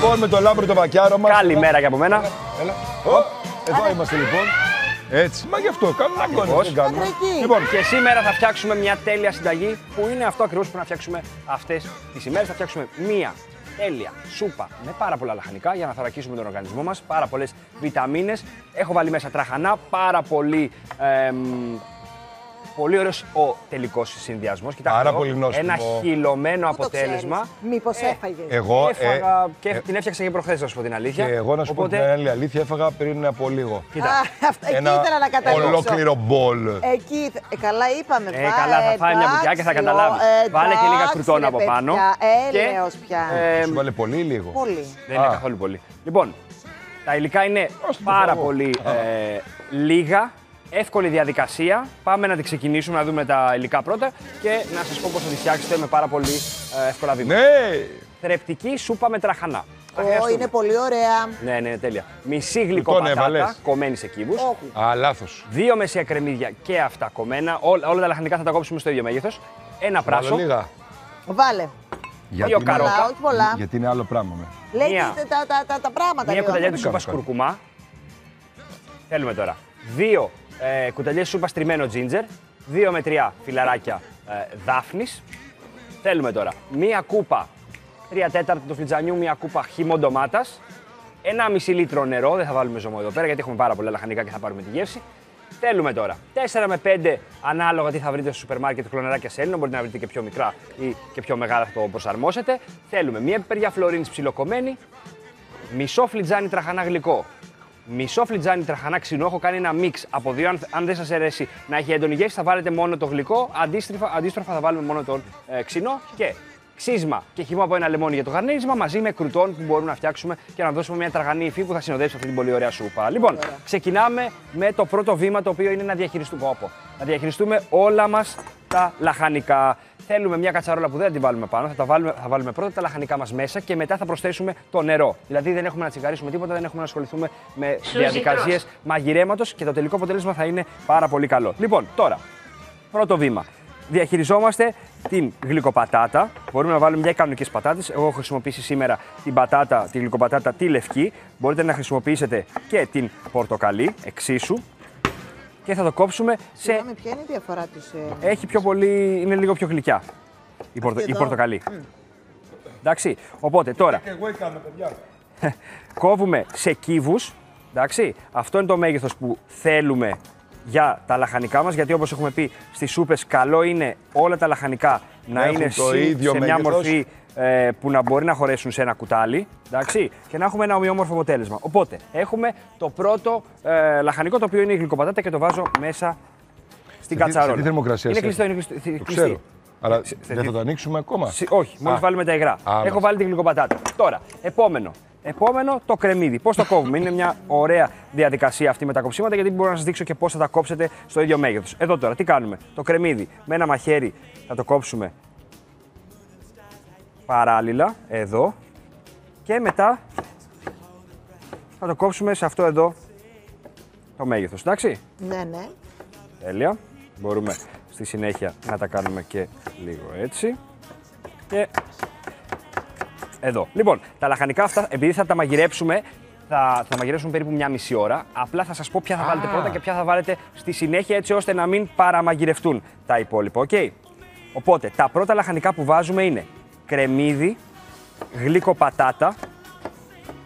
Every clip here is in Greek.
λοιπόν με το λάμπρο το βακιάρο μας. Καλημέρα και από μένα. Έλα. Οπ, Εδώ είμαστε λοιπόν. Έτσι. Μα γι' αυτό κάνουμε αγώνε. Δεν κάνουμε. Λοιπόν, και σήμερα θα φτιάξουμε μια τέλεια συνταγή που είναι αυτό ακριβώς που να φτιάξουμε αυτές τις ημέρες. Θα φτιάξουμε μία τέλεια σούπα με πάρα πολλά λαχανικά για να θωρακίσουμε τον οργανισμό μας. Πάρα πολλές βιταμίνες. Έχω βάλει μέσα τραχανά, πάρα πολύ. εμ, Πολύ ωραίος ο τελικός συνδυασμός. Πάρα πολύ νόστιμο. Ένα χυλωμένο αποτέλεσμα. Μήπως Ε, έφαγες; Εγώ, ε, Έφαγα και ε, την έφτιαξα και προχθές, να σου πω την αλήθεια. και εγώ να σου πω Οπότε, την άλλη αλήθεια, έφαγα πριν από λίγο. Κοίτα, αυτά εκεί ήθελα να καταλήξω. ολόκληρο μπολ. Εκεί, ήθε- ε, καλά είπαμε. Ε, καλά, θα φάει μια μπουτιά και θα καταλάβεις. Βάλε και λίγα κρουτόνα από πάνω. Και, Έλεος πια. ε, Σου βάλε πολύ ή λίγο. Πολύ. Δεν είναι Α. καθόλου πολύ. Λοιπόν, τα υλικά είναι Ας το πάρα φάω. πολύ ε, λίγα. Εύκολη διαδικασία. Πάμε να τη ξεκινήσουμε να δούμε τα υλικά πρώτα και να σας πω πώς θα τη φτιάξετε με πάρα πολύ ε, εύκολα βήματα. Ναι! Θρεπτική σούπα με τραχανά. Θα Ω, χρειαστούμε. είναι πολύ ωραία. Ναι, ναι, τέλεια. Μισή γλυκό τον πατάτα, έβαλες. κομμένη σε κύβους. Όχι. Α, λάθος. Δύο μεσαία κρεμμύδια και αυτά κομμένα. Όλα, όλα τα λαχανικά θα τα κόψουμε στο ίδιο μέγεθος. Ένα πράσο. λίγα. Βάλε. Γιατί Δύο είναι- καρότα. Πολλά, όχι πολλά. Γιατί είναι άλλο πράγμα. με. Λέει Μία. τα, τα, τα, τα, τα πράγματα. Μία λέω. κουταλιά δεν της κάνω σούπας κάτι. κουρκουμά. Θέλουμε τώρα. Δύο ε, κουταλιές σούπα τριμμένο τζίντζερ. Δύο με τρία φιλαράκια ε, δάφνης. Θέλουμε τώρα μία κούπα, τρία τέταρτα του φλιτζανιού, μία κούπα χυμό ντομάτας. Ένα μισή λίτρο νερό, δεν θα βάλουμε ζωμό εδώ πέρα γιατί έχουμε πάρα πολλά λαχανικά και θα πάρουμε τη γεύση. Θέλουμε τώρα 4 με 5 ανάλογα τι θα βρείτε στο σούπερ μάρκετ κλωναράκια σε Έλληνο. Μπορείτε να βρείτε και πιο μικρά ή και πιο μεγάλα, θα το προσαρμόσετε. Θέλουμε μία πιπεριά φλωρίνη ψιλοκομμένη, μισό φλιτζάνι τραχανά γλυκό, μισό φλιτζάνι τραχανά ξινό. Έχω κάνει ένα μίξ από δύο. Αν, αν δεν σας αρέσει να έχει έντονη γεύση, θα βάλετε μόνο το γλυκό. Αντίστροφα, αντίστροφα θα βάλουμε μόνο τον ε, ξινό. Και ξύσμα και χυμό από ένα λεμόνι για το γαρνίρισμα μαζί με κρουτών που μπορούμε να φτιάξουμε και να δώσουμε μια τραγανή υφή που θα συνοδεύσει αυτή την πολύ ωραία σούπα. Λοιπόν, ξεκινάμε με το πρώτο βήμα το οποίο είναι να διαχειριστούμε, Όπο, να διαχειριστούμε όλα μας τα λαχανικά. Θέλουμε μια κατσαρόλα που δεν θα την βάλουμε πάνω. Θα, τα βάλουμε, θα βάλουμε πρώτα τα λαχανικά μας μέσα και μετά θα προσθέσουμε το νερό. Δηλαδή δεν έχουμε να τσιγαρίσουμε τίποτα, δεν έχουμε να ασχοληθούμε με διαδικασίες μαγειρέματος και το τελικό αποτέλεσμα θα είναι πάρα πολύ καλό. Λοιπόν, τώρα, πρώτο βήμα. Διαχειριζόμαστε την γλυκοπατάτα. Μπορούμε να βάλουμε μια κανονικές πατάτες. Εγώ έχω χρησιμοποιήσει σήμερα την πατάτα, τη γλυκοπατάτα τη λευκή. Μπορείτε να χρησιμοποιήσετε και την πορτοκαλί εξίσου. Και θα το κόψουμε σε Συγγνώμη, ποια είναι η διαφορά της... ε, έχει πιο πολύ, είναι λίγο πιο γλυκιά η, πορτο, η εδώ. πορτοκαλί. Εντάξει, οπότε τώρα Εγώ έκανα, παιδιά. κόβουμε σε κύβους, εντάξει, αυτό είναι το μέγεθος που θέλουμε για τα λαχανικά μας, γιατί όπως έχουμε πει στις σούπες καλό είναι όλα τα λαχανικά να έχουν είναι το συ- ίδιο σε μια μέγεθος. μορφή ε, που να μπορεί να χωρέσουν σε ένα κουτάλι, εντάξει, και να έχουμε ένα ομοιόμορφο αποτέλεσμα. Οπότε, έχουμε το πρώτο ε, λαχανικό, το οποίο είναι η γλυκοπατάτα και το βάζω μέσα στην Σε τι- κατσαρόλα. σε τι θερμοκρασία Είναι σε- κλειστό, είναι κλειστό. Το κλειστή. ξέρω. Αλλά Σε- δεν θα το ανοίξουμε ακόμα; Συ- Όχι, μόλις Α. βάλουμε τα υγρά. Α, Έχω μάλιστα. βάλει τη γλυκοπατάτα. Τώρα, επόμενο. Επόμενο το κρεμμύδι. Πώς το κόβουμε; Είναι μια ωραία διαδικασία αυτή με τα κοψίματα γιατί μπορώ να σας δείξω και πώς θα τα κόψετε στο ίδιο μέγεθος. Εδώ τώρα, τι κάνουμε; Το κρεμμύδι με ένα μαχαίρι θα το κόψουμε παράλληλα, εδώ. Και μετά θα το κόψουμε σε αυτό εδώ το μέγεθος. Εντάξει; Ναι, ναι. Τέλεια. Μπορούμε στη συνέχεια να τα κάνουμε και λίγο έτσι. Και εδώ. Λοιπόν, τα λαχανικά αυτά, επειδή θα τα μαγειρέψουμε, θα, θα τα μαγειρέψουμε περίπου μια μισή ώρα. Απλά θα σας πω ποια θα βάλετε πρώτα και ποια θα βάλετε στη συνέχεια, έτσι ώστε να μην παραμαγειρευτούν τα υπόλοιπα. Οκ. Οπότε, τα πρώτα λαχανικά που βάζουμε είναι κρεμμύδι, γλύκο πατάτα,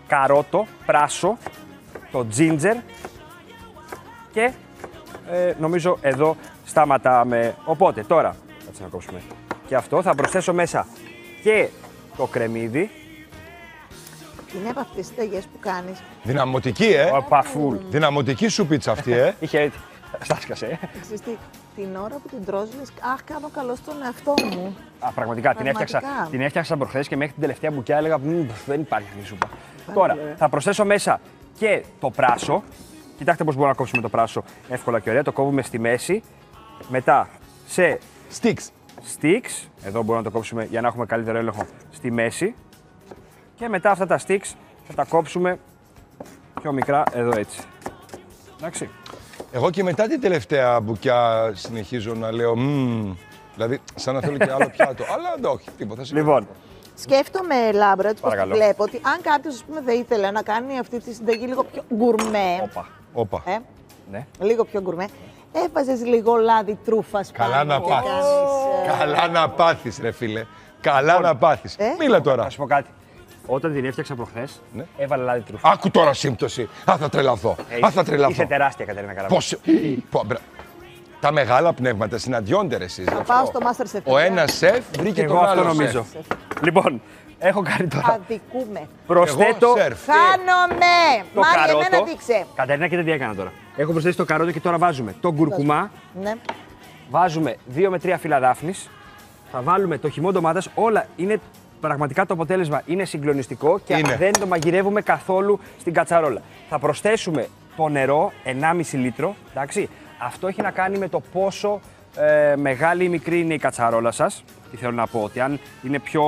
καρότο, πράσο, το ginger και ε, νομίζω εδώ σταματάμε. Οπότε τώρα, κάτσε να κόψουμε και αυτό. Θα προσθέσω μέσα και το κρεμμύδι. Είναι από αυτές τις συνταγές που κάνεις. Δυναμωτική, ε. Ο παφούλ. Δυναμωτική σου πίτσα αυτή, ε. Είχε. Στάσκασε. ε. Ξέρεις τι, την ώρα που την τρως λες, αχ, κάνω καλό στον εαυτό μου. Α, πραγματικά, την έφτιαξα, Πραγματικά. την έφτιαξα προχθές και μέχρι την τελευταία μπουκιά έλεγα «Μμμ, δεν υπάρχει αυτή η σούπα. Πάρα Τώρα, πολύ ωραία. θα προσθέσω μέσα και το πράσο. Κοιτάξτε πώς μπορούμε να κόψουμε το πράσο εύκολα και ωραία. Το κόβουμε στη μέση. Μετά σε Sticks. Sticks. Εδώ μπορούμε να το κόψουμε για να έχουμε καλύτερο έλεγχο στη μέση. Και μετά αυτά τα sticks θα τα κόψουμε πιο μικρά εδώ έτσι. Εντάξει. Εγώ και μετά την τελευταία μπουκιά συνεχίζω να λέω «Μμμ». Δηλαδή, σαν να θέλω και άλλο πιάτο. Αλλά δεν, όχι, τίποτα. σίγουρα. Λοιπόν, Σκέφτομαι, Λάμπρα, έτσι πως τη Παρακαλώ. βλέπω, ότι αν κάποιος δεν ήθελε να κάνει αυτή τη συνταγή λίγο πιο γκουρμέ. Όπα. Όπα. Ε, Ναι. λίγο πιο γκουρμέ. Έβαζες λίγο λάδι τρούφας Καλά να πάθεις. ε, Καλά να πάθεις, ρε φίλε. Καλά να πάθεις. Ε; Μίλα τώρα. Θα σου πω κάτι. Όταν την έφτιαξα προχθές, Ναι. έβαλα λάδι τρούφας. Άκου τώρα σύμπτωση. Α, θα τρελαθώ. Ε, Α, θα τρελαθώ. Είσαι τεράστια, Κατερίνα Καραβέλη. Πώς... Πω, μπρα- Τα μεγάλα πνεύματα συναντιόνται ρε εσείς. γι' αυτό. πάω στο Masterchef, Ο παιδιά. ένας σεφ βρήκε Εγώ τον αυτό άλλο νομίζω. σεφ. Λοιπόν, έχω κάνει τώρα. Αδικούμε. Προσθέτω Εγώ σερφ. Χάνομαι! το Μάρια, καρότο. εμένα δείξε. Κατερίνα, κοίτα τι έκανα τώρα. Έχω προσθέσει το καρότο και τώρα βάζουμε το γκουρκουμά, Ναι. βάζουμε 2 με 3 φύλλα δάφνης, θα βάλουμε το χυμό ντομάτας, όλα είναι πραγματικά το αποτέλεσμα είναι συγκλονιστικό και Είναι. δεν το μαγειρεύουμε καθόλου στην κατσαρόλα. Θα προσθέσουμε το νερό, 1,5 λίτρο, εντάξει. Αυτό έχει να κάνει με το πόσο ε, μεγάλη ή μικρή είναι η κατσαρόλα σας. Τι θέλω να πω, ότι αν είναι πιο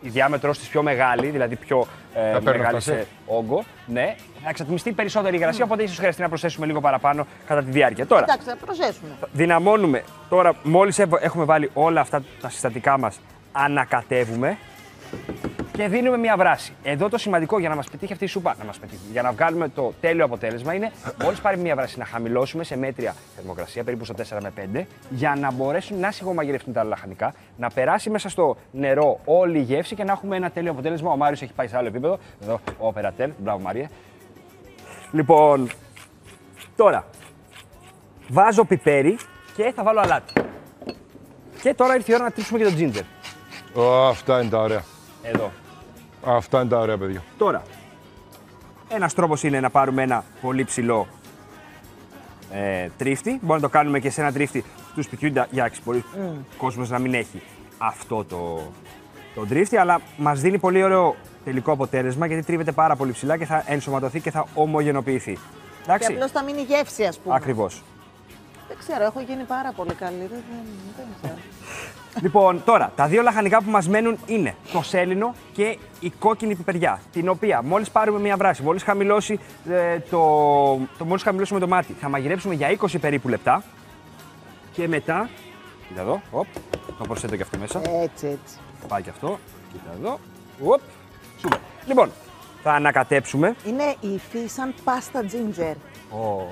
η διάμετρος της πιο μεγάλη, δηλαδή πιο ε, παίρνω μεγάλη αυτά, σε σε. όγκο, ναι, θα εξατμιστεί περισσότερη υγρασία, οπότε ίσως χρειαστεί να προσθέσουμε λίγο παραπάνω κατά τη διάρκεια. Τώρα, Εντάξει, θα προσθέσουμε. δυναμώνουμε. Τώρα, μόλις έχουμε βάλει όλα αυτά τα συστατικά μας, ανακατεύουμε και δίνουμε μια βράση. Εδώ το σημαντικό για να μας πετύχει αυτή η σούπα, να μας πετύχει, για να βγάλουμε το τέλειο αποτέλεσμα είναι μόλις πάρει μια βράση να χαμηλώσουμε σε μέτρια θερμοκρασία, περίπου στο 4 με 5, για να μπορέσουν να σιγομαγειρευτούν τα λαχανικά, να περάσει μέσα στο νερό όλη η γεύση και να έχουμε ένα τέλειο αποτέλεσμα. Ο Μάριος έχει πάει σε άλλο επίπεδο. Εδώ, ο Περατέλ. Μπράβο, Μαρία. Λοιπόν, τώρα βάζω πιπέρι και θα βάλω αλάτι. Και τώρα ήρθε η ώρα να τρίψουμε και το ginger. Ω, αυτά είναι τα ωραία. Εδώ. Αυτά είναι τα ωραία, παιδιά. Τώρα, ένας τρόπος είναι να πάρουμε ένα πολύ ψηλό ε, τρίφτη. Μπορούμε να το κάνουμε και σε ένα τρίφτη του σπιτιού για εντάξει, μπορεί ο κόσμος να μην έχει αυτό το, το τρίφτη, αλλά μας δίνει πολύ ωραίο τελικό αποτέλεσμα γιατί τρίβεται πάρα πολύ ψηλά και θα ενσωματωθεί και θα ομογενοποιηθεί. Και Εντάξει, απλώς θα μείνει γεύση, ας πούμε. ακριβώς. Δεν ξέρω, έχω γίνει πάρα πολύ καλή. Δεν, δεν, δεν ξέρω. Λοιπόν, τώρα, τα δύο λαχανικά που μας μένουν είναι το σέλινο και η κόκκινη πιπεριά. Την οποία μόλις πάρουμε μια βράση, μόλις χαμηλώσει, ε, το, το μόλις χαμηλώσουμε το μάτι, θα μαγειρέψουμε για 20 περίπου λεπτά. Και μετά. Κοίτα εδώ, οπ, το προσθέτω και αυτό μέσα. Έτσι, έτσι. Πάει και αυτό. Κοίτα εδώ. Οπ, σούπερ. Λοιπόν, θα ανακατέψουμε. Είναι η υφή σαν πάστα ginger. Ω,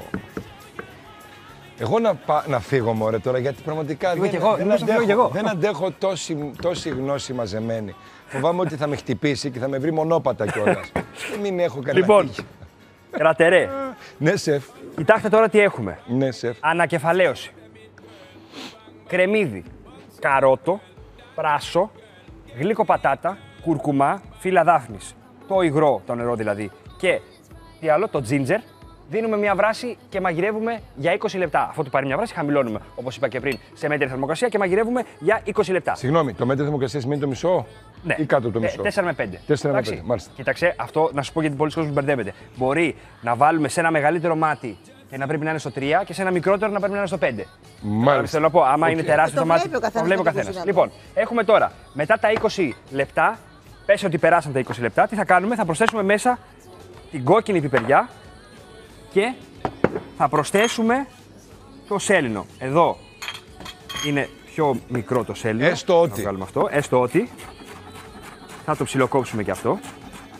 Εγώ να, πά- να φύγω μωρέ τώρα γιατί πραγματικά Φύγω δεν, κι εγώ, δεν, νομίζω να φύγω αντέχω, κι εγώ. δεν αντέχω τόση, τόση γνώση μαζεμένη. Φοβάμαι ότι θα με χτυπήσει και θα με βρει μονόπατα κιόλας. και μην έχω κανένα Λοιπόν, τύχη. κρατερέ, Ναι, σεφ. κοιτάξτε τώρα τι έχουμε. Ναι, σεφ. Ανακεφαλαίωση. Κρεμμύδι. Καρότο. Πράσο. Γλύκο πατάτα. Κουρκουμά. Φύλλα δάφνης. Το υγρό, το νερό δηλαδή. Και τι άλλο, το ginger. Δίνουμε μια βράση και μαγειρεύουμε για 20 λεπτά. Αφού του πάρει μια βράση, χαμηλώνουμε, όπως είπα και πριν, σε μέτρη θερμοκρασία και μαγειρεύουμε για 20 λεπτά. Συγγνώμη, το μέτρο θερμοκρασία σημαίνει το μισό Ναι. ή κάτω το μισό; 4 με 5. 4 με 5, μάλιστα. Κοίταξε, αυτό να σου πω γιατί πολλοί κόσμοι μπερδεύεται. Μπορεί να βάλουμε σε ένα μεγαλύτερο μάτι και να πρέπει να είναι στο 3 και σε ένα μικρότερο να πρέπει να είναι στο 5. Μάλιστα. Θέλω να πω, άμα Οκ. είναι τεράστιο Το το μάτι. βλέπει ο καθένας το βλέπει ο με το καθένας. γούστο Λοιπόν, έχουμε τώρα μετά τα 20 λεπτά, πες ότι περάσαν τα 20 λεπτά, τι θα κάνουμε, θα προσθέσουμε μέσα την κόκκινη πιπεριά και θα προσθέσουμε το σέλινο. Εδώ είναι πιο μικρό το σέλινο. Έστω ότι. Να βγάλουμε αυτό. Έστω ότι. Θα το ψιλοκόψουμε και αυτό.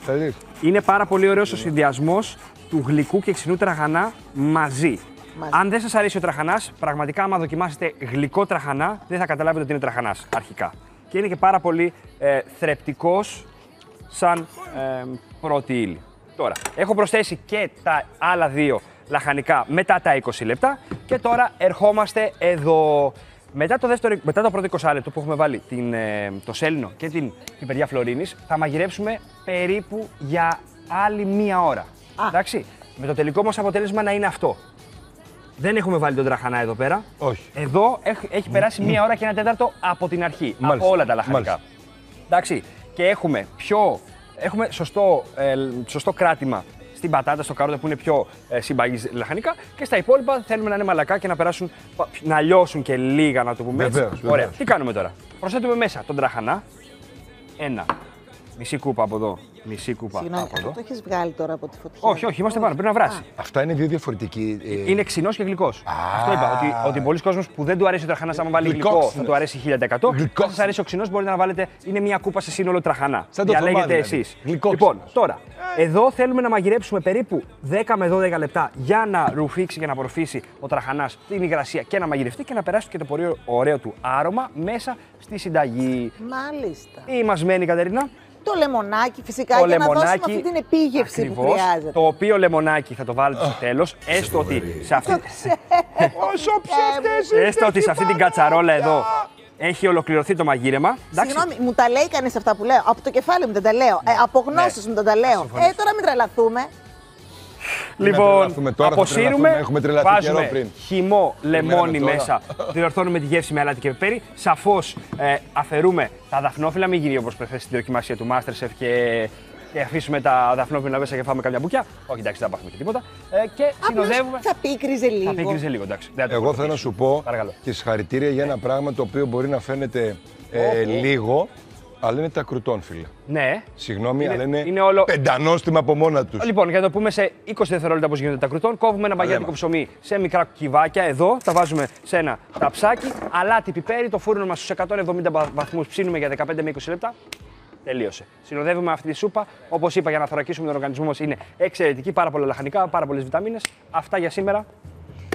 Θέλεις. Είναι πάρα πολύ ωραίος ο συνδυασμός του γλυκού και ξινού τραχανά μαζί. Μαζί. Αν δεν σας αρέσει ο τραχανάς, πραγματικά άμα δοκιμάσετε γλυκό τραχανά, δεν θα καταλάβετε ότι είναι τραχανάς αρχικά. Και είναι και πάρα πολύ ε, θρεπτικός σαν ε, πρώτη ύλη. Τώρα, έχω προσθέσει και τα άλλα δύο λαχανικά μετά τα 20 λεπτά και τώρα ερχόμαστε εδώ. Μετά το, δεύτερο, μετά το πρώτο 20 λεπτό που έχουμε βάλει την, ε, το σέλινο και την πιπεριά φλωρίνης, θα μαγειρέψουμε περίπου για άλλη μία ώρα. Α. Εντάξει, με το τελικό μας αποτέλεσμα να είναι αυτό. Δεν έχουμε βάλει τον τραχανά εδώ πέρα. Όχι. Εδώ έχ- έχει περάσει μία ώρα και ένα τέταρτο από την αρχή. Μάλιστα. Από όλα τα λαχανικά. Μάλιστα. Εντάξει. Και έχουμε πιο. Έχουμε σωστό, ε, σωστό κράτημα στην πατάτα, στο καρότο που είναι πιο ε, συμπαγής λαχανικά και στα υπόλοιπα θέλουμε να είναι μαλακά και να περάσουν, πα- να λιώσουν και λίγα να το πούμε έτσι. Βεβαίως, Ωραία. βεβαίως. Τι κάνουμε τώρα; Προσθέτουμε μέσα τον τραχανά. Ένα, Μισή κούπα από εδώ. Μισή κούπα Συγγνώμη, από αυτό εδώ. το έχεις βγάλει τώρα από τη φωτιά. Όχι, όχι, είμαστε πάνω. Πρέπει να βράσει. Αυτά είναι δύο διαφορετικοί. ε, Είναι ξινός και γλυκός. Αυτό είπα. Ότι, ότι πολλοί κόσμοι που δεν του αρέσει ο τραχανά, άμα βάλει γλυκό, Γλυκόξυνος. θα του αρέσει 1000%. Γλυκόξυνος. Αν σας αρέσει ο ξινός, μπορείτε να βάλετε. Είναι μια κούπα σε σύνολο τραχανά. Σαν το Διαλέγετε Θωμά, δηλαδή. εσείς. Γλυκόξυνος. Λοιπόν, τώρα, εδώ θέλουμε να μαγειρέψουμε περίπου 10 με 12 λεπτά για να ρουφήξει και να απορροφήσει ο τραχανάς την υγρασία και να μαγειρευτεί και να περάσει και το πολύ ωραίο του άρωμα μέσα στη συνταγή. Μάλιστα. Τι μας μένει, Κατερίνα; Το λεμονάκι φυσικά το για να λεμονάκι. δώσουμε αυτή την επίγευση που ακριβώς, χρειάζεται. Το οποίο λεμονάκι θα το βάλετε στο τέλος. Έστω ότι σε αυτή. Όσο ψεύτες Έστω ότι σε αυτή την κατσαρόλα εδώ έχει ολοκληρωθεί το μαγείρεμα. Εντάξει. Συγγνώμη, μου τα λέει κανείς αυτά που λέω. Από το κεφάλι μου δεν τα λέω. Ε, από γνώσεις μου δεν τα λέω. συμφωνήσω. Ε, τώρα μην τρελαθούμε. Λοιπόν, τρελαθούμε τώρα, θα αποσύρουμε, τρελαθούμε. Έχουμε τρελαθεί βάζουμε καιρό πριν. χυμό, λεμόνι τώρα. μέσα, διορθώνουμε τη γεύση με αλάτι και πεπέρι. Σαφώς ε, αφαιρούμε τα δαφνόφυλλα, μην γίνει όπως προχθές στη δοκιμασία του Masterchef και, και αφήσουμε τα δαφνόφυλλα μέσα και φάμε καμιά μπουκιά. Όχι, εντάξει, δεν θα πάθουμε και τίποτα. Ε, και συνοδεύουμε. Απλώς θα πίκριζε λίγο. Θα πίκριζε λίγο, εντάξει. Δεν θα το Εγώ θέλω να προτιμήσω. σου πω Παρακαλώ. και συγχαρητήρια για ένα πράγμα το οποίο μπορεί να φαίνεται ε, λίγο, αλλά είναι τα κρουτών, φίλε. Ναι. Συγγνώμη, Είναι- αλλά είναι, είναι όλο- πεντανόστιμα από μόνα τους. Λοιπόν, για να το πούμε σε 20 δευτερόλεπτα πώς γίνονται τα κρουτών, κόβουμε ένα μπαγιάτικο λέμε. ψωμί σε μικρά κυβάκια εδώ, τα βάζουμε σε ένα ταψάκι, αλάτι πιπέρι, το φούρνο μας στους 170 βαθμούς ψήνουμε για 15 με 20 λεπτά. Τελείωσε. Συνοδεύουμε αυτή τη σούπα. Όπως είπα, για να θωρακίσουμε τον οργανισμό μας είναι εξαιρετική. Πάρα πολλά λαχανικά, πάρα πολλές βιταμίνες. Αυτά για σήμερα.